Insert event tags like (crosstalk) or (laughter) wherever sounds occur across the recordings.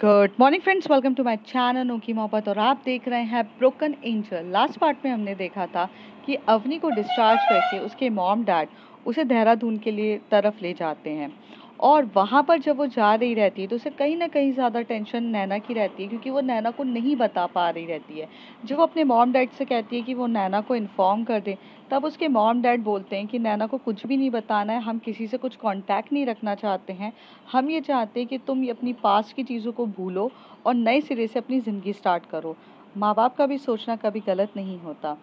Good morning friends welcome to my channel Noki मोहब्बत और आप देख रहे हैं ब्रोकन एंजल लास्ट पार्ट में हमने देखा था कि अवनी को डिस्चार्ज करके उसके मॉम डैड उसे देहरादून के लिए तरफ़ ले जाते हैं। और वहाँ पर जब वो जा रही रहती है तो उसे कहीं ना कहीं ज़्यादा टेंशन नैना की रहती है, क्योंकि वो नैना को नहीं बता पा रही रहती है। जब वो अपने मॉम डैड से कहती है कि वो नैना को इन्फॉर्म कर दें, तब उसके मॉम डैड बोलते हैं कि नैना को कुछ भी नहीं बताना है, हम किसी से कुछ कांटेक्ट नहीं रखना चाहते हैं। हम ये चाहते हैं कि तुम अपनी पास की चीज़ों को भूलो और नए सिरे से अपनी ज़िंदगी स्टार्ट करो। माँ बाप का भी सोचना कभी गलत नहीं होता।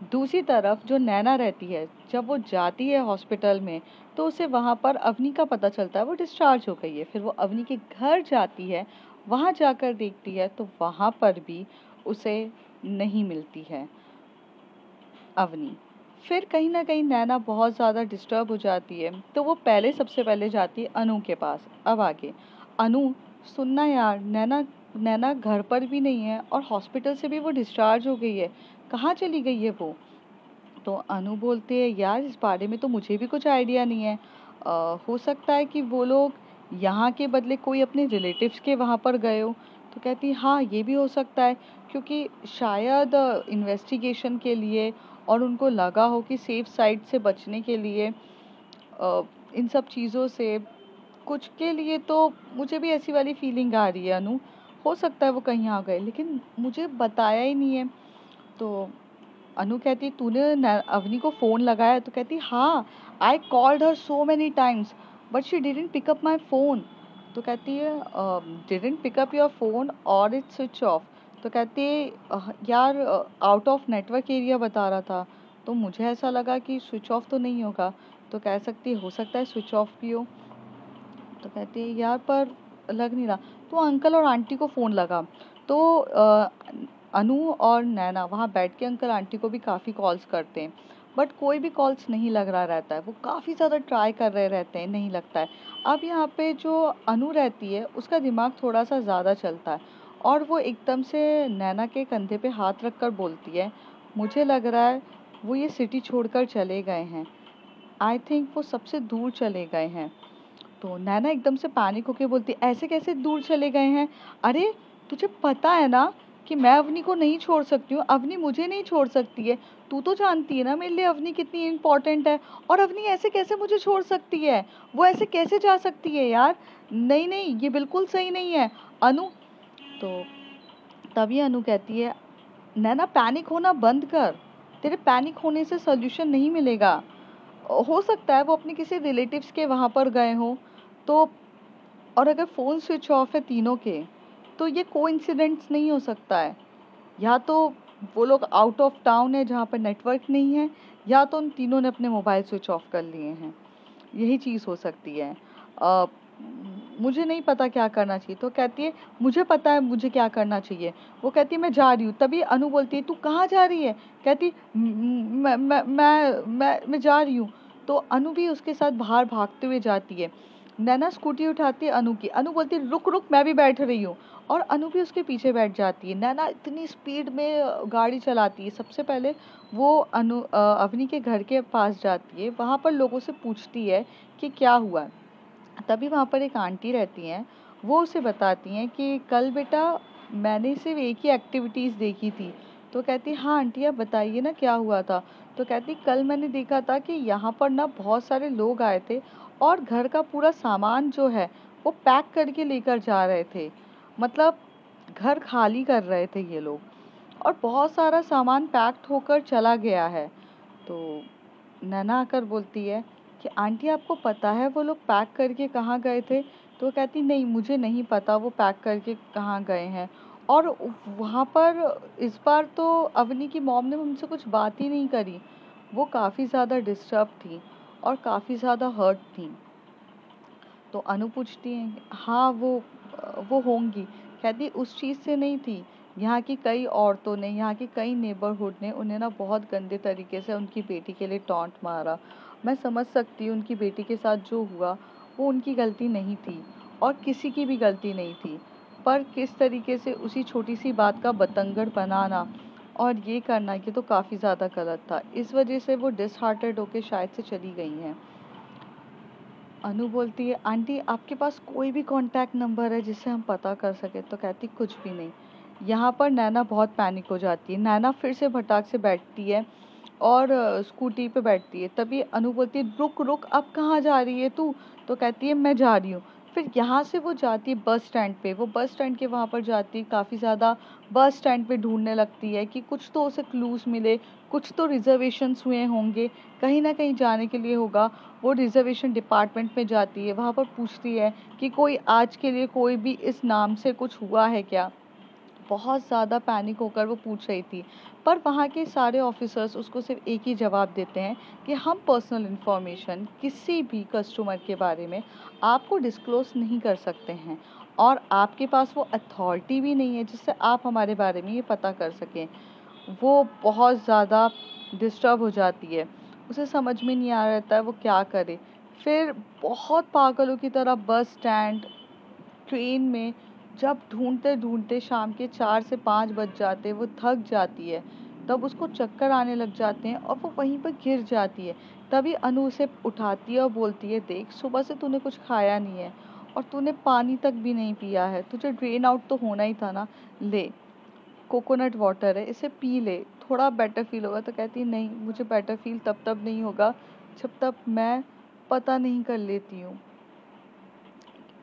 दूसरी तरफ़ जो नैना रहती है, जब वो जाती है हॉस्पिटल में तो उसे वहाँ पर अवनी का पता चलता है, वो डिस्चार्ज हो गई है। फिर वो अवनी के घर जाती है, वहाँ जाकर देखती है तो वहाँ पर भी उसे नहीं मिलती है अवनी। फिर कहीं ना कहीं नैना बहुत ज़्यादा डिस्टर्ब हो जाती है तो वो पहले सबसे पहले जाती है अनु के पास। अब आगे। अनु, सुनना यार, नैना नैना घर पर भी नहीं है और हॉस्पिटल से भी वो डिस्चार्ज हो गई है। कहाँ चली गई है वो? तो अनु बोलते हैं यार इस बारे में तो मुझे भी कुछ आइडिया नहीं है। आ, हो सकता है कि वो लोग यहाँ के बदले कोई अपने रिलेटिव्स के वहाँ पर गए हो। तो कहती हाँ ये भी हो सकता है क्योंकि शायद इन्वेस्टिगेशन के लिए और उनको लगा हो कि सेफ़ साइड से बचने के लिए आ, इन सब चीज़ों से कुछ के लिए तो मुझे भी ऐसी वाली फीलिंग आ रही है अनु। हो सकता है वो कहीं आ गए लेकिन मुझे बताया ही नहीं है। तो अनु कहती, तूने अवनी को फ़ोन लगाया तो कहती हाँ I called her so many times but she didn't pick up my phone तो कहती है didn't pick up your phone और इट स्विच ऑफ़ तो कहती है यार आउट ऑफ़ नेटवर्क एरिया बता रहा था तो मुझे ऐसा लगा कि स्विच ऑफ़ तो नहीं होगा तो कह सकती, हो सकता है स्विच ऑफ़ भी हो. तो कहती है यार, पर लग नहीं रहा। तो अंकल और आंटी को फ़ोन लगा तो अनु और नैना, वहाँ बैठ के अंकल आंटी को भी काफ़ी कॉल्स करते हैं। बट कोई भी कॉल्स नहीं लग रहा रहता है। वो काफ़ी ज़्यादा ट्राई कर रहे रहते हैं, नहीं लगता है। अब यहाँ पे जो अनु रहती है, उसका दिमाग थोड़ा सा ज़्यादा चलता है। और वो एकदम से नैना के कंधे पे हाथ रख कर बोलती है, मुझे लग रहा है वो ये सिटी छोड़कर चले गए हैं। आई थिंक वो सबसे दूर चले गए हैं। तो नैना एकदम से पैनिक होके बोलती ऐसे कैसे दूर चले गए हैं? अरे, तुझे पता है ना कि मैं अवनी को नहीं छोड़ सकती हूँ, अवनी मुझे नहीं छोड़ सकती है। तू तो जानती है ना मेरे लिए अवनी कितनी इम्पोर्टेंट है और अवनी ऐसे कैसे मुझे छोड़ सकती है? वो ऐसे कैसे जा सकती है यार? नहीं नहीं, ये बिल्कुल सही नहीं है। अनु तो तभी अनु कहती है, नैना पैनिक होना बंद कर। तेरे पैनिक होने से सोल्यूशन नहीं मिलेगा। हो सकता है वो अपने किसी रिलेटिव्स के वहाँ पर गए हों। तो और अगर फ़ोन स्विच ऑफ़ है तीनों के तो ये कोइंसिडेंस नहीं हो सकता है। या तो वो लोग आउट ऑफ़ टाउन है जहाँ पर नेटवर्क नहीं है या तो उन तीनों ने अपने मोबाइल स्विच ऑफ़ कर लिए हैं। यही चीज़ हो सकती है। आ, मुझे नहीं पता क्या करना चाहिए। तो कहती है मुझे पता है मुझे क्या करना चाहिए। वो कहती है मैं जा रही हूँ। तभी अनु बोलती है तू कहाँ जा रही है? कहती मैं मैं मैं, मैं जा रही हूँ। तो अनु भी उसके साथ बाहर भागते हुए जाती है। नैना स्कूटी उठाती है अनु की। अनु बोलती है रुक रुक मैं भी बैठ रही हूँ। और अनु भी उसके पीछे बैठ जाती है। नैना इतनी स्पीड में गाड़ी चलाती है। सबसे पहले वो अनु अवनी के घर के पास जाती है। वहाँ पर लोगों से पूछती है कि क्या हुआ? तभी वहाँ पर एक आंटी रहती हैं। वो उसे बताती हैं कि, कल बेटा मैंने सिर्फ़ एक ही एक्टिविटीज़ देखी थी। तो कहती हाँ आंटी, आप बताइए ना क्या हुआ था? तो कहती कल मैंने देखा था कि यहाँ पर ना बहुत सारे लोग आए थे और घर का पूरा सामान जो है वो पैक करके लेकर जा रहे थे। मतलब घर खाली कर रहे थे ये लोग। और बहुत सारा सामान पैक्ड होकर चला गया है। तो नैना आकर बोलती है कि, आंटी, आपको पता है वो लोग पैक करके कहाँ गए थे? तो कहती, नहीं, मुझे नहीं पता वो पैक करके कहाँ गए हैं। और वहाँ पर इस बार तो अवनी की मॉम ने हमसे कुछ बात ही नहीं करी। वो काफ़ी ज़्यादा डिस्टर्ब थी और काफ़ी ज़्यादा हर्ट थी। तो अनु पूछती हैं हाँ वो वो होंगी। कहती उस चीज़ से नहीं थी। यहाँ की कई औरतों ने, यहाँ की कई नेबरहुड ने उन्हें ना बहुत गंदे तरीके से उनकी बेटी के लिए टॉन्ट मारा। मैं समझ सकती हूँ उनकी बेटी के साथ जो हुआ, वो उनकी गलती नहीं थी और किसी की भी गलती नहीं थी। पर किस तरीके से उसी छोटी सी बात का बतंगड़ बनाना और ये करना, ये तो काफ़ी ज़्यादा गलत था। इस वजह से वो डिसहार्टेड होके शायद से चली गई हैं। अनु बोलती है, आंटी, आपके पास कोई भी कॉन्टैक्ट नंबर है जिससे हम पता कर सकें? तो कहती कुछ भी नहीं। यहाँ पर नैना बहुत पैनिक हो जाती है। नैना फिर से भटाक से बैठती है और स्कूटी पे बैठती है। तभी अनु बोलती है, रुक रुक, अब कहाँ जा रही है तू? तो कहती है, मैं जा रही हूँ। फिर यहाँ से वो जाती है बस स्टैंड पे। वो बस स्टैंड के वहाँ पर जाती है काफ़ी ज़्यादा बस स्टैंड पे ढूँढने लगती है कि कुछ तो उसे क्लूज़ मिले, कुछ तो रिजर्वेशंस हुए होंगे। कहीं ना कहीं जाने के लिए होगा, वो रिजर्वेशन डिपार्टमेंट में जाती है, वहाँ पर पूछती है कि कोई आज के लिए कोई भी इस नाम से कुछ हुआ है क्या? बहुत ज़्यादा पैनिक होकर वो पूछ रही थी। पर वहाँ के सारे ऑफिसर्स उसको सिर्फ़ एक ही जवाब देते हैं कि हम पर्सनल इन्फॉर्मेशन किसी भी कस्टमर के बारे में आपको डिस्क्लोज़ नहीं कर सकते हैं और आपके पास वो अथॉरिटी भी नहीं है जिससे आप हमारे बारे में ये पता कर सकें। वो बहुत ज़्यादा डिस्टर्ब हो जाती है। उसे समझ में नहीं आ रहता है वो क्या करे। फिर बहुत पागलों की तरह बस स्टैंड, ट्रेन में जब ढूंढते ढूंढते शाम के चार से पाँच बज जाते, वो थक जाती है। तब उसको चक्कर आने लग जाते हैं और वो वहीं पर गिर जाती है। तभी अनु उसे उठाती है और बोलती है, देख, सुबह से तूने कुछ खाया नहीं है और तूने पानी तक भी नहीं पिया है। तुझे ड्रेन आउट तो होना ही था ना। ले कोकोनट वाटर है, इसे पी ले। थोड़ा बेटर फील होगा। तो कहती नहीं, मुझे बेटर फील तब तब नहीं होगा जब तक मैं पता नहीं कर लेती हूँ।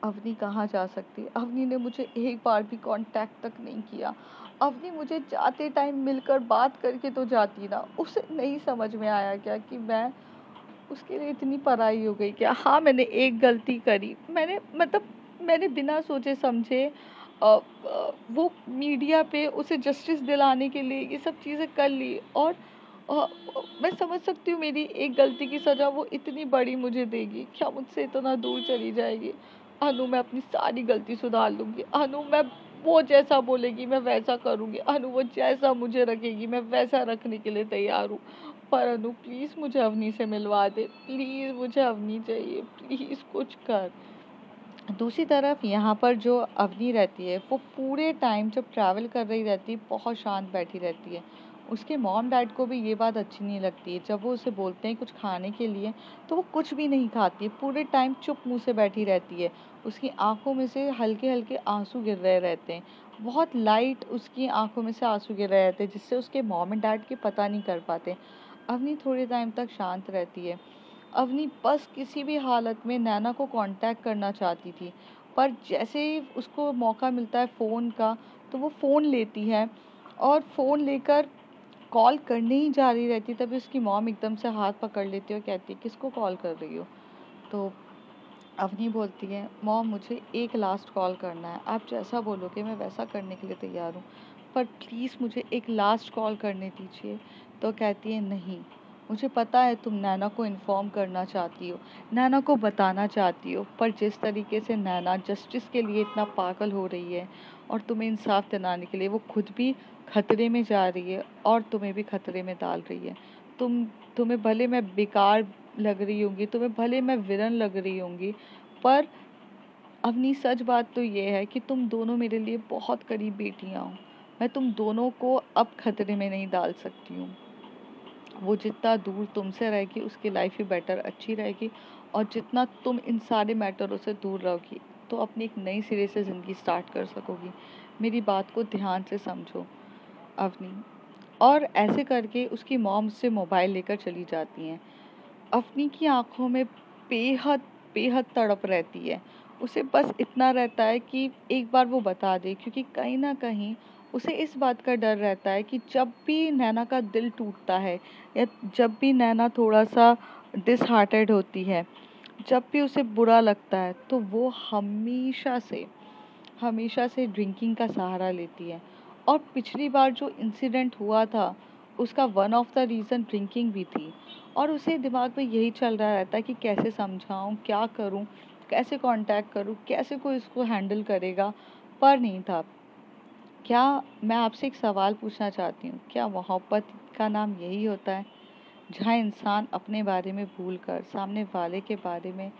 अवनी कहाँ जा सकती? अवनी ने मुझे एक बार भी कांटेक्ट तक नहीं किया। अवनी मुझे जाते टाइम मिलकर बात करके तो जाती ना। उसे नहीं समझ में आया क्या कि मैं उसके लिए इतनी पराई हो गई क्या? हाँ मैंने एक गलती करी। मैंने मतलब मैंने बिना सोचे समझे वो मीडिया पे उसे जस्टिस दिलाने के लिए ये सब चीज़ें कर ली और आ, मैं समझ सकती हूँ मेरी एक गलती की सज़ा वो इतनी बड़ी मुझे देगी। क्या मुझसे इतना दूर चली जाएगी? अनु, मैं अपनी सारी गलती सुधार लूँगी। अनु, मैं वो जैसा बोलेगी, मैं वैसा करूँगी। अनु, वो जैसा मुझे रखेगी, मैं वैसा रखने के लिए तैयार हूँ। पर अनु प्लीज़ मुझे अवनी से मिलवा दे। प्लीज़ मुझे अवनी चाहिए। प्लीज़ कुछ कर। दूसरी तरफ़, यहाँ पर जो अवनी रहती है, वो पूरे टाइम जब ट्रैवल कर रही रहती है, बहुत शांत बैठी रहती है। उसके मॉम डैड को भी ये बात अच्छी नहीं लगती है। जब वो उसे बोलते हैं कुछ खाने के लिए तो वो कुछ भी नहीं खाती है। पूरे टाइम चुप मुँह से बैठी रहती है। उसकी आँखों में से हल्के हल्के आँसू गिर रहे रहते हैं। बहुत लाइट उसकी आँखों में से आँसू गिर रहे रहते हैं, जिससे उसके मॉम एंड डैड के पता नहीं कर पाते। अवनी थोड़े टाइम तक शांत रहती है। अवनी बस किसी भी हालत में नैना को कांटेक्ट करना चाहती थी। पर जैसे ही उसको मौका मिलता है फ़ोन का तो वो फ़ोन लेती है। और फ़ोन लेकर कॉल करने ही जा रही रहती तभी उसकी मॉम एकदम से हाथ पकड़ लेती है और कहती है, किसको कॉल कर रही हो? तो अवनी बोलती है, मॉम, मुझे एक लास्ट कॉल करना है। आप जैसा बोलोगे, मैं वैसा करने के लिए तैयार हूँ। पर प्लीज़ मुझे एक लास्ट कॉल करने दीजिए। तो कहती है, नहीं। मुझे पता है तुम नैना को इन्फॉर्म करना चाहती हो, नैना को बताना चाहती हो, पर जिस तरीके से नैना जस्टिस के लिए इतना पागल हो रही है और तुम्हें इंसाफ दिलाने के लिए वो खुद भी खतरे में जा रही है और तुम्हें भी खतरे में डाल रही है। तुम, तुम्हें भले मैं बेकार लग रही होंगी, तुम्हें भले मैं विरन लग रही होंगी, पर अपनी सच बात तो ये है कि तुम दोनों मेरे लिए बहुत करीब बेटियाँ हो। मैं तुम दोनों को अब खतरे में नहीं डाल सकती हूँ। वो जितना दूर तुमसे रहेगी, उसकी लाइफ ही बेटर अच्छी रहेगी और जितना तुम इन सारे मैटरों से दूर रहोगी तो अपनी एक नई सिरे से ज़िंदगी स्टार्ट कर सकोगी। मेरी बात को ध्यान से समझो, अवनी। और ऐसे करके उसकी मॉम उससे मोबाइल लेकर चली जाती हैं। अवनी की आँखों में बेहद बेहद तड़प रहती है। उसे बस इतना रहता है कि एक बार वो बता दे, क्योंकि कहीं ना कहीं उसे इस बात का डर रहता है कि जब भी नैना का दिल टूटता है या जब भी नैना थोड़ा सा डिसहार्टेड होती है, जब भी उसे बुरा लगता है तो वो हमेशा से हमेशा से ड्रिंकिंग का सहारा लेती है। और पिछली बार जो इंसिडेंट हुआ था, उसका one of the reason drinking भी थी। और उसे दिमाग में यही चल रहा रहता है कि कैसे समझाऊँ, क्या करूँ, कैसे कांटेक्ट करूँ, कैसे कोई इसको हैंडल करेगा, पर नहीं था। क्या मैं आपसे एक सवाल पूछना चाहती हूँ? क्या मोहब्बत का नाम यही होता है, जहाँ इंसान अपने बारे में भूल कर सामने वाले के बारे में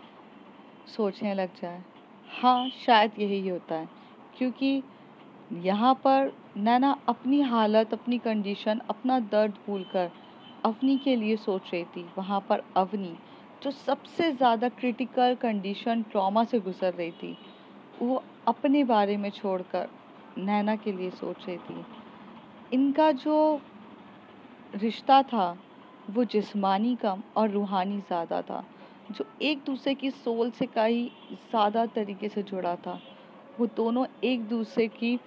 सोचने लग जाए? हाँ शायद यही होता है, क्योंकि यहाँ पर नैना अपनी हालत, अपनी कंडीशन अपना दर्द भूल कर अवनी के लिए सोच रही थी। वहाँ पर अवनी, जो सबसे ज़्यादा क्रिटिकल कंडीशन ट्रॉमा से गुजर रही थी, वो अपने बारे में छोड़कर नैना के लिए सोच रही थी। इनका जो रिश्ता था, वो जिस्मानी कम और रूहानी ज़्यादा था, जो एक दूसरे की सोल से कई ज़्यादा तरीके से जुड़ा था। वो दोनों एक दूसरे की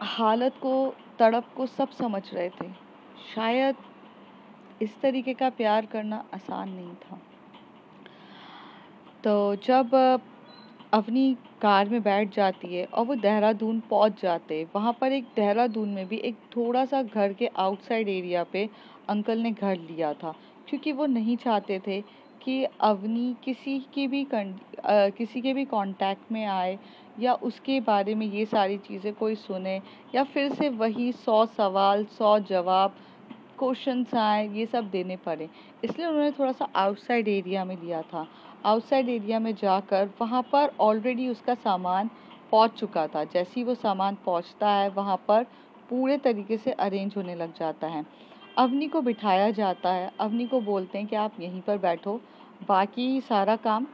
हालत को, तड़प को सब समझ रहे थे। शायद इस तरीके का प्यार करना आसान नहीं था। तो जब अवनी कार में बैठ जाती है और वो देहरादून पहुँच जाते हैं। वहाँ पर एक देहरादून में भी एक थोड़ा सा घर के आउटसाइड एरिया पे अंकल ने घर लिया था, क्योंकि वो नहीं चाहते थे कि अवनी किसी की भी किसी के भी कांटेक्ट में आए या उसके बारे में ये सारी चीज़ें कोई सुने या फिर से वही सौ सवाल, सौ जवाब क्वेश्चंस आए, ये सब देने पड़े। इसलिए उन्होंने थोड़ा सा आउटसाइड एरिया में लिया था। आउटसाइड एरिया में जाकर वहाँ पर ऑलरेडी उसका सामान पहुँच चुका था। जैसे ही वो सामान पहुँचता है, वहाँ पर पूरे तरीके से अरेंज होने लग जाता है। अवनी को बिठाया जाता है। अवनी को बोलते हैं कि आप यहीं पर बैठो। बाकी सारा काम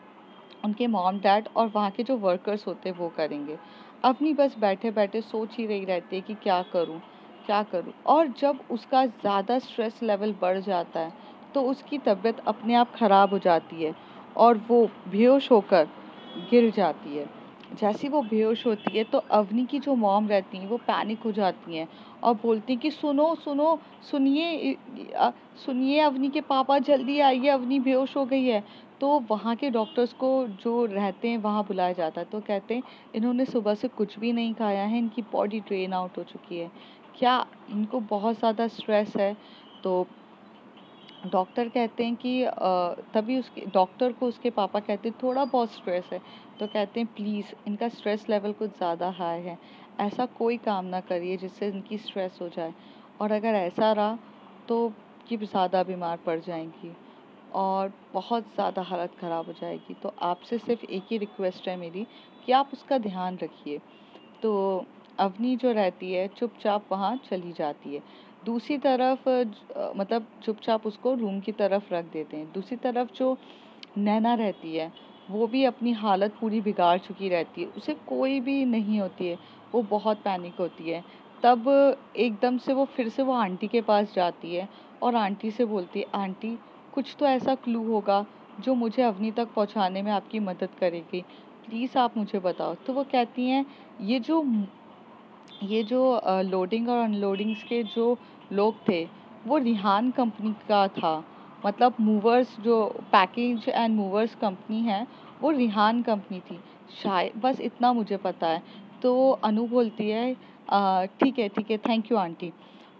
उनके मॉम डैड और वहाँ के जो वर्कर्स होते हैं, वो करेंगे। अवनी बस बैठे बैठे सोच ही रही रहती है कि क्या करूँ क्या करूँ। और जब उसका ज़्यादा स्ट्रेस लेवल बढ़ जाता है तो उसकी तबीयत अपने आप ख़राब हो जाती है। और वो बेहोश होकर गिर जाती है। जैसे वो बेहोश होती है तो अवनी की जो मॉम रहती हैं, वो पैनिक हो जाती हैं और बोलती हैं कि, सुनो सुनो, सुनिए सुनिए अवनी के पापा, जल्दी आइए, अवनी बेहोश हो गई है। तो वहाँ के डॉक्टर्स को जो रहते हैं, वहाँ बुलाया जाता है। तो कहते हैं, इन्होंने सुबह से कुछ भी नहीं खाया है, इनकी बॉडी ड्रेन आउट हो चुकी है। क्या इनको बहुत ज़्यादा स्ट्रेस है? तो डॉक्टर कहते हैं कि तभी उसके, डॉक्टर को उसके पापा कहते हैं, थोड़ा बहुत स्ट्रेस है। तो कहते हैं प्लीज़ इनका स्ट्रेस लेवल कुछ ज़्यादा हाई है। ऐसा कोई काम ना करिए जिससे इनकी स्ट्रेस हो जाए। और अगर ऐसा रहा तो कि ज़्यादा बीमार पड़ जाएँगी और बहुत ज़्यादा हालत ख़राब हो जाएगी। तो आपसे सिर्फ़ एक ही रिक्वेस्ट है मेरी कि आप उसका ध्यान रखिए। तो अवनी जो रहती है, चुपचाप वहाँ चली जाती है। दूसरी तरफ़ मतलब चुपचाप उसको रूम की तरफ़ रख देते हैं। दूसरी तरफ़ जो नैना रहती है, वो भी अपनी हालत पूरी बिगाड़ चुकी रहती है। उसे कोई भी नहीं होती है, वो बहुत पैनिक होती है। तब एकदम से वो, फिर से वो आंटी के पास जाती है और आंटी से बोलती है, आंटी, कुछ तो ऐसा क्लू होगा जो मुझे अवनी तक पहुँचाने में आपकी मदद करेगी। प्लीज़ आप मुझे बताओ। तो वो कहती हैं, ये जो ये जो लोडिंग और अनलोडिंग्स के जो लोग थे, वो रिहान कंपनी का था। मतलब मूवर्स जो पैकेज एंड मूवर्स कंपनी है, वो रिहान कंपनी थी। शायद, बस इतना मुझे पता है। तो अनु बोलती है ठीक है ठीक है थैंक यू आंटी।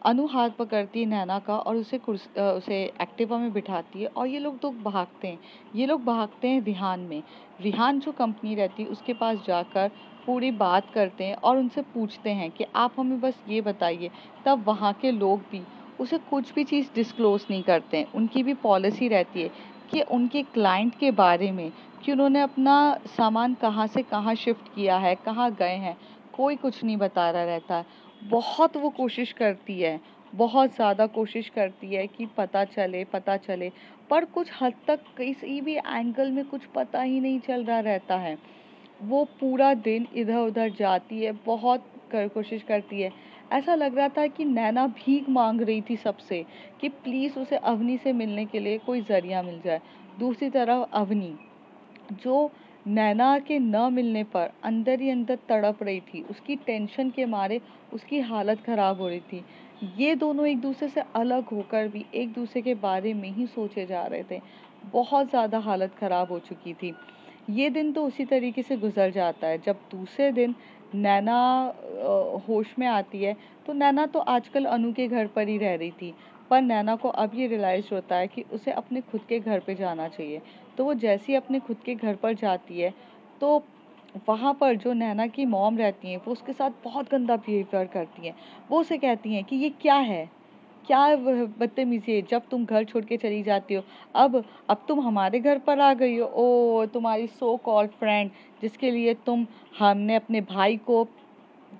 अनु हाथ पकड़ती है नैना का और उसे कुर्स उसे एक्टिवा में बिठाती है और ये लोग तो भागते हैं। ये लोग भागते हैं रिहान में। रिहान जो कंपनी रहती है, उसके पास जाकर पूरी बात करते हैं और उनसे पूछते हैं कि आप हमें बस ये बताइए, तब वहाँ के लोग भी उसे कुछ भी चीज़ डिस्क्लोज नहीं करते हैं। उनकी भी पॉलिसी रहती है कि उनके क्लाइंट के बारे में कि उन्होंने अपना सामान कहाँ से कहाँ शिफ्ट किया है, कहाँ गए हैं, कोई कुछ नहीं बता रहा रहता है। बहुत वो कोशिश करती है, बहुत ज़्यादा कोशिश करती है कि पता चले पता चले, पर कुछ हद तक किसी भी एंगल में कुछ पता ही नहीं चल रहा रहता है। वो पूरा दिन इधर उधर जाती है, बहुत कर, कोशिश करती है। ऐसा लग रहा था कि नैना भीख मांग रही थी सबसे कि प्लीज़ उसे अवनी से मिलने के लिए कोई ज़रिया मिल जाए। दूसरी तरफ़ अवनी, जो नैना के न मिलने पर अंदर ही अंदर तड़प रही थी, उसकी टेंशन के मारे उसकी हालत ख़राब हो रही थी। ये दोनों एक दूसरे से अलग होकर भी एक दूसरे के बारे में ही सोचे जा रहे थे। बहुत ज़्यादा हालत ख़राब हो चुकी थी। ये दिन तो उसी तरीके से गुजर जाता है। जब दूसरे दिन नैना होश में आती है तो नैना तो आजकल अनु के घर पर ही रह रही थी, पर नैना को अब ये रियलाइज़ होता है कि उसे अपने खुद के घर पे जाना चाहिए। तो वो जैसे ही अपने खुद के घर पर जाती है तो वहाँ पर जो नैना की मॉम रहती हैं, वो उसके साथ बहुत गंदा बिहेवियर करती हैं। वो उसे कहती हैं कि ये क्या है? क्या बदतमीजी है? जब तुम घर छोड़ के चली जाती हो, अब अब तुम हमारे घर पर आ गई हो। ओ, तुम्हारी सो कॉल्ड फ्रेंड जिसके लिए तुम, हमने अपने भाई को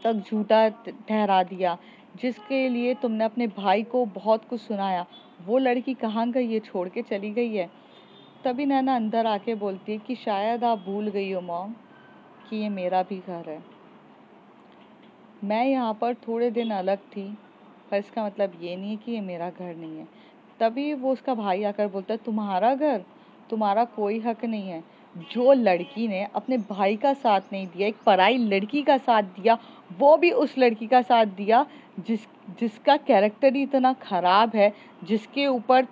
तक झूठा ठहरा दिया, जिसके लिए तुमने अपने भाई को बहुत कुछ सुनाया। वो लड़की कहाँ गई है? छोड़ के चली गई है। तभी नैना अंदर आके बोलती है कि शायद आप भूल गई हो, मॉम, कि ये मेरा भी घर है। मैं यहाँ पर थोड़े दिन अलग थी। पर इसका मतलब ये नहीं है कि ये मेरा घर नहीं है। तभी वो उसका भाई आकर बोलता है, तुम्हारा घर? तुम्हारा कोई हक नहीं है। जो लड़की ने अपने भाई का साथ नहीं दिया, एक पराई लड़की का साथ दिया, वो भी उस लड़की का साथ दिया, जिस, जिसका कैरेक्टर ही इतना ख़राब है, जिसके ऊपर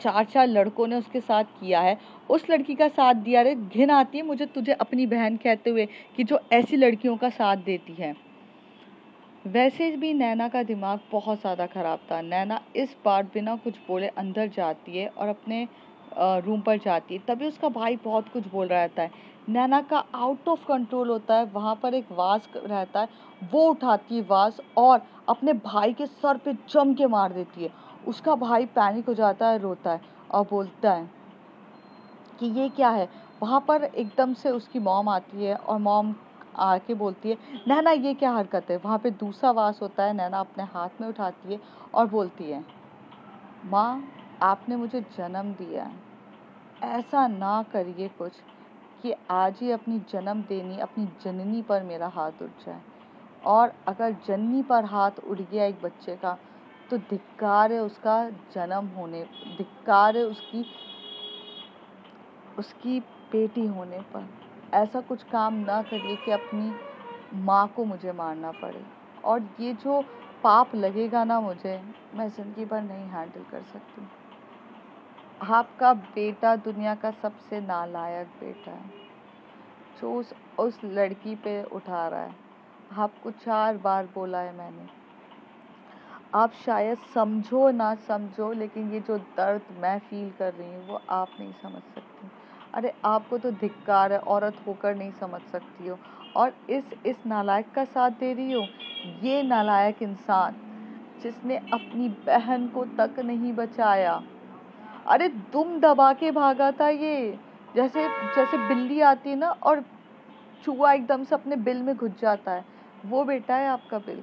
चार चार लड़कों ने उसके साथ किया है, उस लड़की का साथ दिया। रे घिन आती है मुझे तुझे अपनी बहन कहते हुए कि जो ऐसी लड़कियों का साथ देती है। वैसे भी नैना का दिमाग बहुत ज़्यादा ख़राब था। नैना इस बार बिना कुछ बोले अंदर जाती है और अपने रूम पर जाती है। तभी उसका भाई बहुत कुछ बोल रहा रहता है। नैना का आउट ऑफ़ कंट्रोल होता है। वहाँ पर एक वास रहता है। वो उठाती है वास और अपने भाई के सर पे जम के मार देती है। उसका भाई पैनिक हो जाता है, रोता है और बोलता है कि ये क्या है? वहाँ पर एकदम से उसकी मॉम आती है और मॉम आके बोलती है, नैना, ये क्या हरकत है? वहाँ पे दूसरा वास होता है, नैना अपने हाथ में उठाती है और बोलती है, माँ, आपने मुझे जन्म दिया ऐसा ना करिए कुछ कि आज ही अपनी जन्म देनी, अपनी जननी पर मेरा हाथ उठ जाए। और अगर जननी पर हाथ उठ गया एक बच्चे का तो धिक्कार है उसका जन्म होने, धिक्कार है उसकी उसकी बेटी होने पर। ऐसा कुछ काम ना करिए कि अपनी माँ को मुझे मारना पड़े। और ये जो पाप लगेगा ना मुझे, मैं ज़िंदगी भर नहीं हैंडल कर सकती। आपका बेटा दुनिया का सबसे नालायक बेटा है, जो उस उस लड़की पे उठा रहा है। आपको चार बार बोला है मैंने। आप शायद समझो ना समझो, लेकिन ये जो दर्द मैं फील कर रही हूँ, वो आप नहीं समझ सकती। अरे, आपको तो धिक्कार है, औरत होकर नहीं समझ सकती हो। और इस इस नालायक का साथ दे रही हो? ये नालायक इंसान, जिसने अपनी बहन को तक नहीं बचाया। अरे, दुम दबा के भागा था ये। जैसे जैसे बिल्ली आती है ना, और चूहा एकदम से अपने बिल में घुस जाता है। वो बेटा है आपका बिल।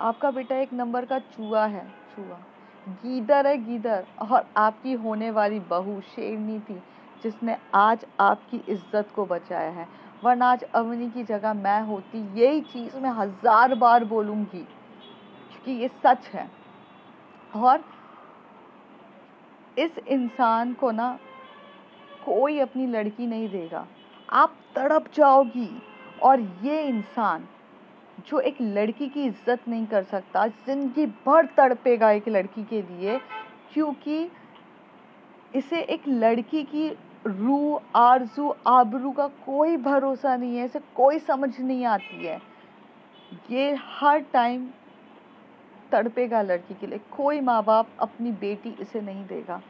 आपका बेटा एक नंबर का चूहा है, चूहा। गीदर है गीदर, और आपकी होने वाली बहू, शेरनी थी। जिसने आज आपकी इज़्ज़त को बचाया है। वरना आज अवनी की जगह मैं होती, यही चीज़ मैं हज़ार बार बोलूँगी, क्योंकि ये सच है। और इस इंसान को ना कोई अपनी लड़की नहीं देगा। आप तड़प जाओगी। और ये इंसान जो एक लड़की की इज़्ज़त नहीं कर सकता, ज़िंदगी भर तड़पेगा एक लड़की के लिए, क्योंकि इसे एक लड़की की रू, आरज़ू, आबरू का कोई भरोसा नहीं है, इसे कोई समझ नहीं आती है। ये हर टाइम तड़पेगा लड़की के लिए। कोई माँ बाप अपनी बेटी इसे नहीं देगा,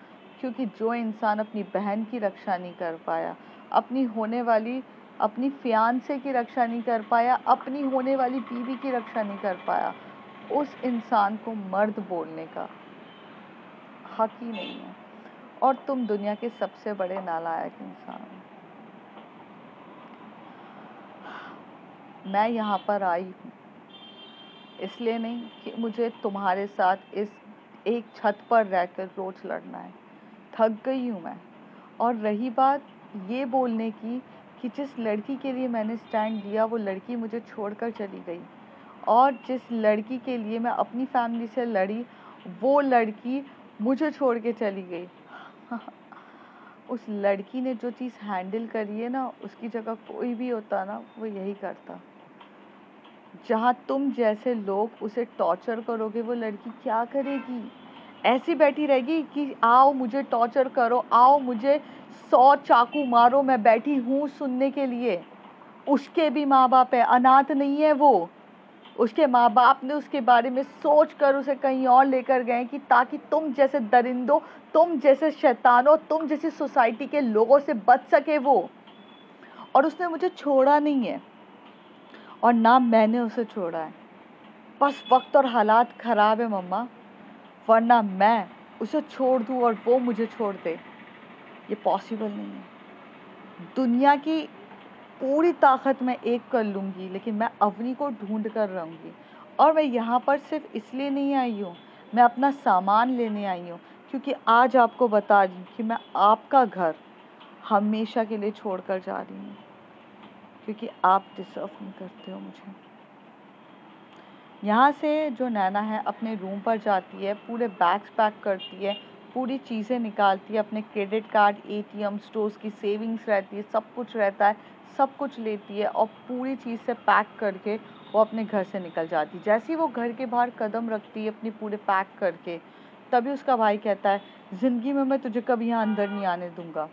क्योंकि जो इंसान अपनी बहन की रक्षा नहीं कर पाया, अपनी होने वाली, अपनी फियांसे की रक्षा नहीं कर पाया, अपनी होने वाली बीवी की रक्षा नहीं कर पाया, उस इंसान को मर्द बोलने का हक ही नहीं है। और तुम दुनिया के सबसे बड़े नालायक इंसान मैं यहाँ पर आई हूँ, इसलिए नहीं कि मुझे तुम्हारे साथ इस एक छत पर रहकर रोज लड़ना है। थक गई हूँ मैं। और रही बात ये बोलने की कि जिस लड़की के लिए मैंने स्टैंड लिया, वो लड़की मुझे छोड़कर चली गई। और जिस लड़की के लिए मैं अपनी फैमिली से लड़ी, वो लड़की मुझे छोड़ के चली गई। (laughs) उस लड़की ने जो चीज़ हैंडल करी है ना, उसकी जगह कोई भी होता ना, वो यही करता। जहाँ तुम जैसे लोग उसे टॉर्चर करोगे, वो लड़की क्या करेगी? ऐसी बैठी रहेगी कि आओ मुझे टॉर्चर करो, आओ मुझे सौ चाकू मारो, मैं बैठी हूँ सुनने के लिए। उसके भी माँ बाप है, अनाथ नहीं है वो। उसके माँ बाप ने उसके बारे में सोच कर उसे कहीं और लेकर गए कि ताकि तुम जैसे दरिंदों, तुम जैसे शैतानों, तुम जैसी सोसाइटी के लोगों से बच सके वो। और उसने मुझे छोड़ा नहीं है। और ना मैंने उसे छोड़ा है। बस वक्त और हालात ख़राब है मम्मा, वरना मैं उसे छोड़ दूँ और वो मुझे छोड़ दे। ये पॉसिबल नहीं है। दुनिया की पूरी ताकत मैं एक कर लूँगी, लेकिन मैं अवनी को ढूंढ कर रहूँगी। और मैं यहाँ पर सिर्फ़ इसलिए नहीं आई हूँ, मैं अपना सामान लेने आई हूँ, क्योंकि आज आपको बता रही हूँ कि मैं आपका घर हमेशा के लिए छोड़ कर जा रही हूँ, क्योंकि आप डिजर्व नहीं करते हो मुझे। यहाँ से जो नैना है, अपने रूम पर जाती है, पूरे बैग्स पैक करती है, पूरी चीज़ें निकालती है, अपने क्रेडिट कार्ड, एटीएम, स्टोर्स की सेविंग्स रहती है, सब कुछ रहता है। सब कुछ लेती है और पूरी चीज़ से पैक करके वो अपने घर से निकल जाती जैसे ही वो घर के बाहर कदम रखती है अपनी पूरे पैक करके, तभी उसका भाई कहता है, ज़िंदगी में मैं तुझे कभी यहाँ अंदर नहीं आने दूँगा।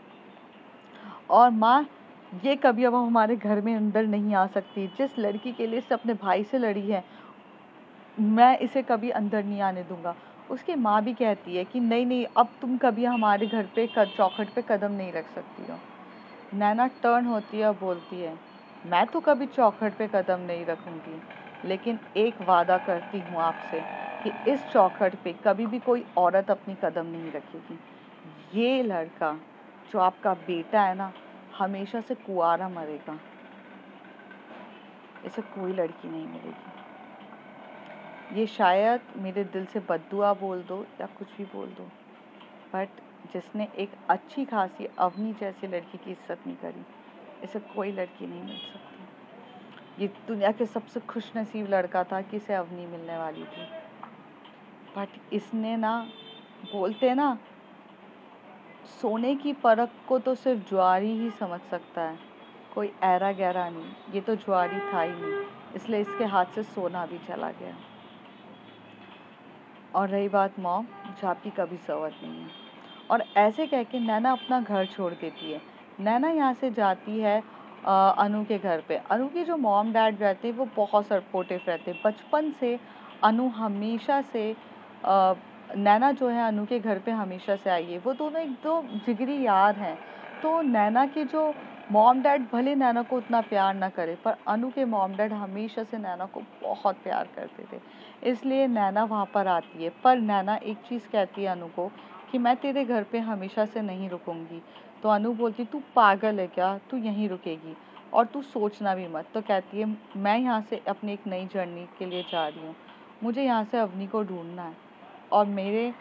और माँ, ये कभी अब हमारे घर में अंदर नहीं आ सकती। जिस लड़की के लिए से अपने भाई से लड़ी है, मैं इसे कभी अंदर नहीं आने दूँगा। उसकी माँ भी कहती है कि, नहीं नहीं, अब तुम कभी हमारे घर पे चौखट पे कदम नहीं रख सकती हो। नैना टर्न होती है और बोलती है, मैं तो कभी चौखट पे कदम नहीं रखूँगी, लेकिन एक वादा करती हूँ आपसे कि इस चौखट पे कभी भी कोई औरत अपनी कदम नहीं रखेगी। ये लड़का, जो आपका बेटा है ना, हमेशा से कुआरा मरेगा। इसे कोई लड़की नहीं मिलेगी। ये शायद मेरे दिल से बदुआ बोल दो या कुछ भी बोल दो बट जिसने एक अच्छी खासी अवनी जैसी लड़की की इज़्ज़त नहीं करी, इसे कोई लड़की नहीं मिल सकती। ये दुनिया के सबसे खुश नसीब लड़का था कि इसे अवनी मिलने वाली थी। बट इसने ना, बोलते ना, सोने की परख को तो सिर्फ़ ज्वारी ही समझ सकता है। कोई ऐरा गहरा नहीं, ये तो ज्वारी था ही नहीं, इसलिए इसके हाथ से सोना भी चला गया। और रही बात मॉम जो आपकी कभी ज़रूरत नहीं है। और ऐसे कह के नैना अपना घर छोड़ देती है। नैना यहाँ से जाती है अनु के घर पे। अनु के जो मॉम डैड रहते हैं वो बहुत सपोर्टिव रहते हैं। बचपन से अनु हमेशा से आ, नैना जो है अनु के घर पे हमेशा से आई है। वो दोनों एक दो जिगरी यार हैं। तो नैना के जो मॉम डैड भले नैना को उतना प्यार ना करे पर अनु के मॉम डैड हमेशा से नैना को बहुत प्यार करते थे। इसलिए नैना वहाँ पर आती है। पर नैना एक चीज़ कहती है अनु को कि मैं तेरे घर पे हमेशा से नहीं रुकूँगी। तो अनु बोलती, तू पागल है क्या? तू यहीं रुकेगी और तू सोचना भी मत। तो कहती है, मैं यहाँ से अपनी एक नई जर्नी के लिए जा रही हूँ। मुझे यहाँ से अवनी को ढूंढना है और मेरे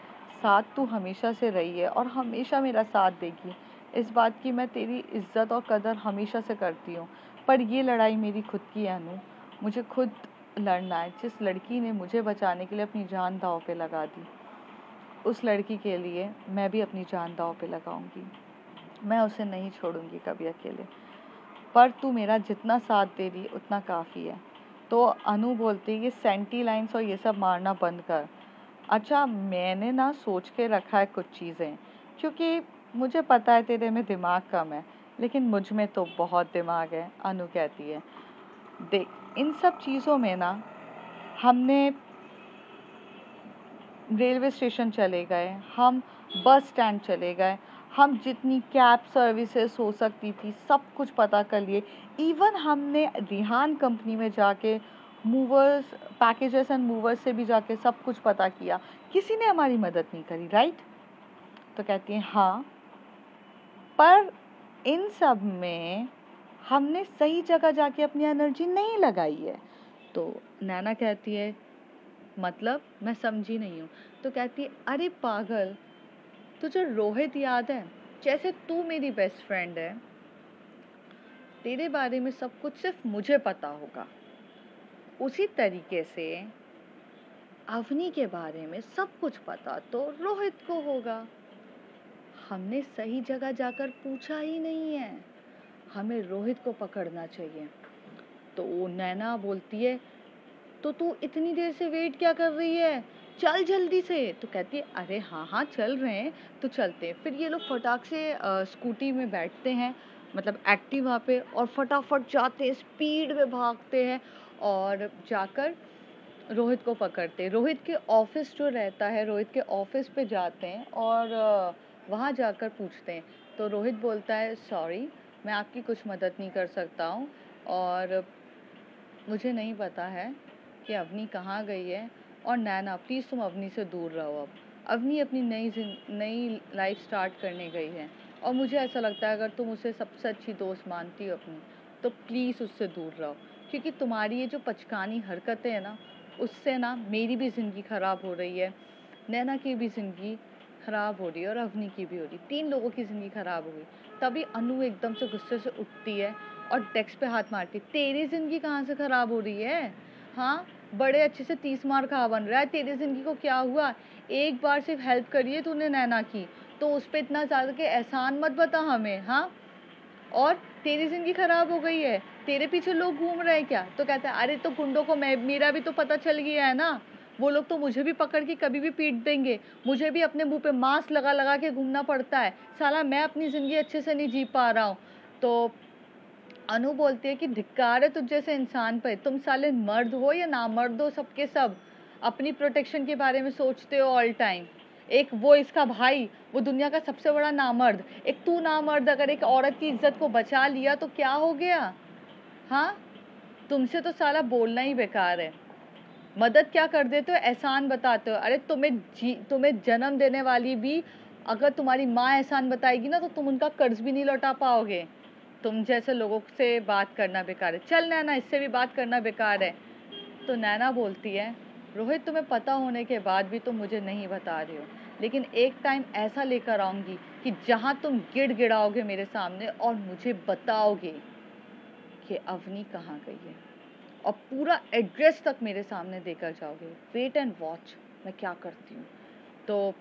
साथ तू हमेशा से रही है और हमेशा मेरा साथ देगी। इस बात की मैं तेरी इज़्ज़त और कदर हमेशा से करती हूँ। पर ये लड़ाई मेरी खुद की है, अनु। मुझे खुद लड़ना है। जिस लड़की ने मुझे बचाने के लिए अपनी जान दाव पे लगा दी उस लड़की के लिए मैं भी अपनी जान दाव पे लगाऊँगी। मैं उसे नहीं छोड़ूँगी कभी अकेले। पर तू मेरा जितना साथ दे रही उतना काफ़ी है। तो अनु बोलती ये सेंटी लाइन्स और ये सब मारना बंद कर। अच्छा मैंने ना सोच के रखा है कुछ चीज़ें, क्योंकि मुझे पता है तेरे में दिमाग कम है, लेकिन मुझमें तो बहुत दिमाग है, अनु कहती है। देख, इन सब चीज़ों में ना हमने रेलवे स्टेशन चले गए, हम बस स्टैंड चले गए। हम जितनी कैब सर्विसेज़ हो सकती थी, सब कुछ पता कर लिए। इवन हमने रिहान कंपनी में जाके मूवर्स पैकेजेस एंड मूवर्स से भी जाके सब कुछ पता किया। किसी ने हमारी मदद नहीं करी राइट तो कहती हैं हाँ पर इन सब में हमने सही जगह जाके अपनी एनर्जी नहीं लगाई है। तो नैना कहती है मतलब मैं समझी नहीं हूँ। तो कहती है, अरे पागल, तुझे रोहित याद है? जैसे तू मेरी बेस्ट फ्रेंड है, तेरे बारे में सब कुछ सिर्फ़ मुझे पता होगा। उसी तरीके से अवनी के बारे में सब कुछ पता तो रोहित को होगा। हमने सही जगह जाकर पूछा ही नहीं है। हमें रोहित को पकड़ना चाहिए। तो नैना बोलती है तो तू इतनी देर से वेट क्या कर रही है? चल जल्दी से। तो कहती है, अरे हाँ हाँ चल रहे हैं। तो चलते हैं। फिर ये लोग फटाक से स्कूटी में बैठते हैं मतलब एक्टिवा पे, और फटाफट जाते हैं स्पीड में भागते हैं, और जाकर रोहित को पकड़ते रोहित के ऑफ़िस जो रहता है, रोहित के ऑफ़िस पे जाते हैं, और वहाँ जाकर पूछते हैं। तो रोहित बोलता है सॉरी मैं आपकी कुछ मदद नहीं कर सकता हूँ, और मुझे नहीं पता है कि अवनी कहाँ गई है? और नैना प्लीज़ तुम अवनी से दूर रहो अब। अवनी अपनी नई नई लाइफ स्टार्ट करने गई है। और मुझे ऐसा लगता है अगर तुम उसे सबसे अच्छी दोस्त मानती हो अपनी तो प्लीज़ उससे दूर रहो। क्योंकि तुम्हारी ये जो पचकानी हरकतें हैं ना, उससे ना मेरी भी ज़िंदगी ख़राब हो रही है, नैना की भी ज़िंदगी खराब हो रही है और अवनी की भी हो रही तीन लोगों की ज़िंदगी खराब हो गई। तभी अनु एकदम से गुस्से से उठती है और डेस्क पे हाथ मारती तेरी ज़िंदगी कहाँ से ख़राब हो रही है? हाँ? बड़े अच्छे से तीस मार खा बन रहा है। तेरी ज़िंदगी को क्या हुआ? एक बार सिर्फ़ हेल्प करी है तूने नैना की। तो उस पर इतना ज़्यादा के एहसान मत बता हमें हाँ? और तेरी ज़िंदगी ख़राब हो गई है। तेरे पीछे लोग घूम रहे हैं क्या? तो कहता है, अरे तो गुंडों को मैं, मेरा भी तो पता चल गया है ना? वो लोग तो मुझे भी पकड़ के कभी भी पीट देंगे। मुझे भी अपने मुँह पे मास्क लगा लगा के घूमना पड़ता है। साला मैं अपनी ज़िंदगी अच्छे से नहीं जी पा रहा हूँ। तो अनु बोलती है कि, धिक्कार है तुझ जैसे इंसान पर तुम साले मर्द हो या ना मर्द हो सबके सब अपनी प्रोटेक्शन के बारे में सोचते हो ऑल टाइम एक वो इसका भाई, वो दुनिया का सबसे बड़ा नामर्द। एक तू नामर्द, अगर एक औरत की इज़्ज़त को बचा लिया तो क्या हो गया? हाँ? तुमसे तो साला बोलना ही बेकार है। मदद क्या कर देते हो? एहसान बताते हो। अरे तुम्हें जी, तुम्हें जन्म देने वाली भी अगर तुम्हारी माँ एहसान बताएगी ना तो तुम उनका कर्ज भी नहीं लौटा पाओगे। तुम जैसे लोगों से बात करना बेकार है। चल नैना, इससे भी बात करना बेकार है। तो नैना बोलती है, रोहित तुम्हें पता होने के बाद भी तुम मुझे नहीं बता रहे हो। लेकिन एक टाइम ऐसा लेकर आऊँगी कि जहाँ तुम गिड़ गिड़ाओगे मेरे सामने और मुझे बताओगे कि अवनी कहाँ गई है। और पूरा एड्रेस तक मेरे सामने देकर जाओगे। वेट एंड वॉच मैं क्या करती हूँ। तो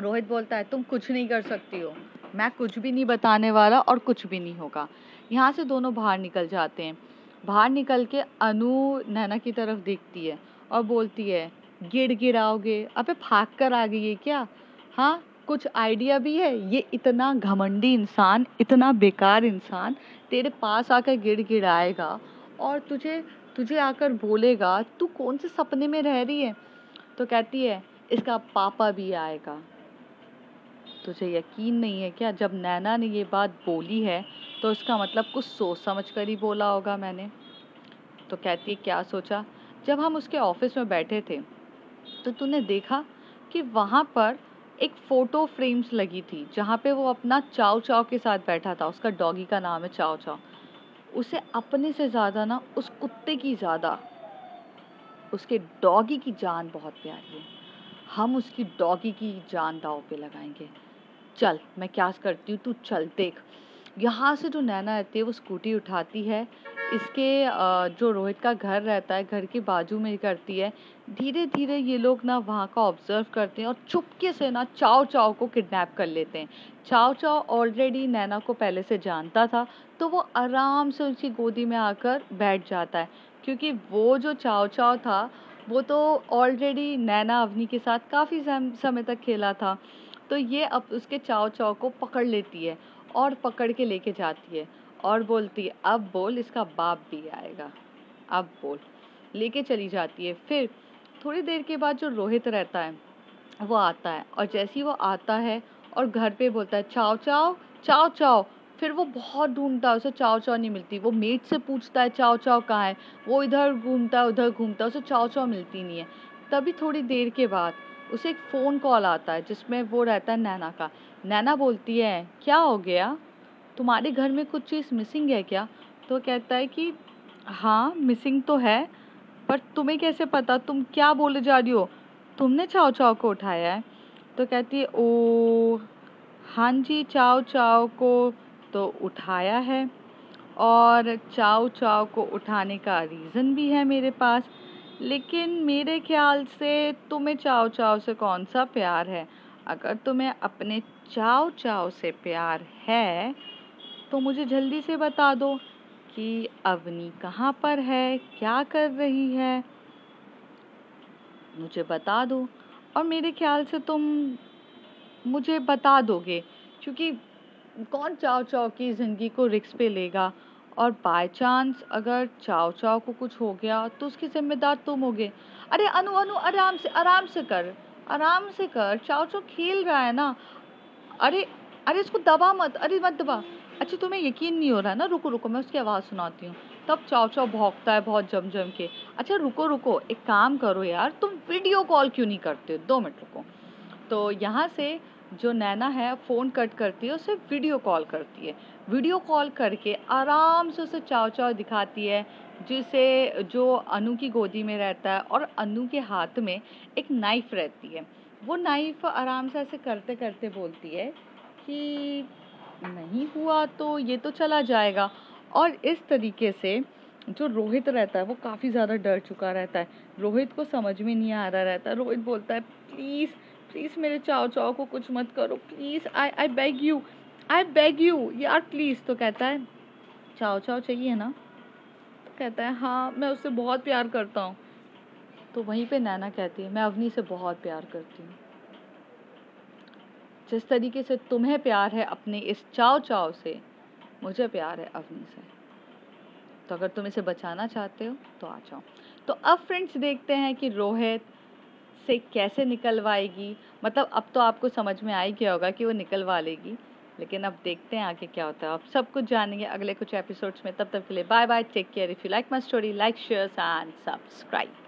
रोहित बोलता है, तुम कुछ नहीं कर सकती हो। मैं कुछ भी नहीं बताने वाला और कुछ भी नहीं होगा। यहाँ से दोनों बाहर निकल जाते हैं। बाहर निकल के अनु नैना की तरफ़ देखती है और बोलती है, गिड़ गिड़ाओगे? अबे भाग कर आ गई है क्या? हाँ कुछ आइडिया भी है? ये इतना घमंडी इंसान, इतना बेकार इंसान तेरे पास आकर गिड़ गिड़ाएगा और तुझे तुझे आकर बोलेगा, तू कौन से सपने में रह रही है? तो कहती है, इसका पापा भी आएगा। तुझे यकीन नहीं है क्या? जब नैना ने ये बात बोली है तो इसका मतलब कुछ सोच समझ कर ही बोला होगा मैंने। तो कहती है, क्या सोचा? जब हम उसके ऑफ़िस में बैठे थे तो तूने देखा कि वहाँ पर एक फ़ोटो फ्रेम्स लगी थी, जहाँ पे वो अपना चाव चाव के साथ बैठा था। उसका डॉगी का नाम है चाव चाव उसे अपने से ज़्यादा ना, उस कुत्ते की ज़्यादा, उसके डॉगी की जान बहुत प्यारी है। हम उसकी डॉगी की जान दाव पे लगाएँगे। चल, मैं क्या करती हूँ? तू चल, देख। यहाँ से जो नैना रहती है, वो स्कूटी उठाती है। इसके जो रोहित का घर रहता है, घर के बाजू में करती है। धीरे धीरे ये लोग ना वहाँ का ऑब्ज़र्व करते हैं और चुपके से ना चाव चाव को किडनैप कर लेते हैं। चाव चाव ऑलरेडी नैना को पहले से जानता था तो वो आराम से उसकी गोदी में आकर बैठ जाता है। क्योंकि वो जो चाव चाव था, वो तो ऑलरेडी नैना, अवनी के साथ काफ़ी समय तक खेला था। तो ये अब उसके चाव चाव को पकड़ लेती है और पकड़ के लेके जाती है और बोलती है, अब बोल, इसका बाप भी आएगा। अब बोल। लेके चली जाती है। फिर थोड़ी देर के बाद जो रोहित रहता है, वो आता है और जैसे ही वो आता है और घर पे बोलता है, चाव चाव चाव चाव। फिर वो बहुत ढूंढता है, उसे चाव चाव नहीं मिलती। वो मेट से पूछता है चाव चाव कहाँ है? वो इधर घूमता है, उधर घूमता है, उसे चाव चाव मिलती नहीं है। तभी थोड़ी देर के बाद उसे एक फ़ोन कॉल आता है जिसमें वो रहता है नैना का। नैना बोलती है, क्या हो गया? तुम्हारे घर में कुछ चीज़ मिसिंग है क्या? तो कहता है कि हाँ मिसिंग तो है, पर तुम्हें कैसे पता? तुम क्या बोले जा रही हो? तुमने चाव चाव को उठाया है? तो कहती है, ओ हाँ जी, चाव चाव को तो उठाया है और चाव चाव को उठाने का रीज़न भी है मेरे पास। लेकिन मेरे ख्याल से तुम्हें चाव चाव से कौन सा प्यार है? अगर तुम्हें अपने चाव चाव से प्यार है तो मुझे जल्दी से बता दो कि अवनी कहाँ पर है, क्या कर रही है। मुझे बता दो और मेरे ख्याल से तुम मुझे बता दोगे, क्योंकि कौन चाव चाव की ज़िंदगी को रिक्स पे लेगा? और बाय चांस अगर चाव चाव को कुछ हो गया तो उसकी जिम्मेदार तुम होगे। अरे अनु अनु, आराम से आराम से कर, आराम से कर। चाव चाव खेल रहा है ना। अरे अरे इसको दबा मत, अरे मत दबा। अच्छा तुम्हें यकीन नहीं हो रहा है ना? रुको रुको, मैं उसकी आवाज़ सुनाती हूँ। तब चाव चाव भौंकता है बहुत जम जम के। अच्छा रुको रुको, एक काम करो यार, तुम वीडियो कॉल क्यों नहीं करते हो? दो मिनट रुको। तो यहाँ से जो नैना है फ़ोन कट करती है, उसे वीडियो कॉल करती है। वीडियो कॉल करके आराम से उसे चाव चाव दिखाती है, जिसे जो अनु की गोदी में रहता है और अनु के हाथ में एक नाइफ़ रहती है। वो नाइफ आराम से ऐसे करते करते बोलती है कि, नहीं हुआ तो ये तो चला जाएगा। और इस तरीके से जो रोहित रहता है, वो काफ़ी ज़्यादा डर चुका रहता है। रोहित को समझ में नहीं आ रहा रहता। रोहित बोलता है, प्लीज़ प्लीज़ मेरे चाव चाव को कुछ मत करो। Please I I beg you I beg you यार प्लीज़ तो कहता है चाव चाव चाहिए ना? तो कहता है हाँ मैं उससे बहुत प्यार करता हूँ। तो वहीं पे नैना कहती है, मैं अवनी से बहुत प्यार करती हूँ। जिस तरीके से तुम्हें प्यार है अपने इस चाव चाव से, मुझे प्यार है अवनी से। तो अगर तुम इसे बचाना चाहते हो तो आ जाओ। तो अब फ्रेंड्स देखते हैं कि रोहित से कैसे निकलवाएगी। मतलब अब तो आपको समझ में आ ही गया होगा कि वो निकलवा लेगी। लेकिन अब देखते हैं आगे क्या होता है। आप सब कुछ जानेंगे अगले कुछ एपिसोड्स में। तब तक के लिए bye bye take care if you like my story like share and subscribe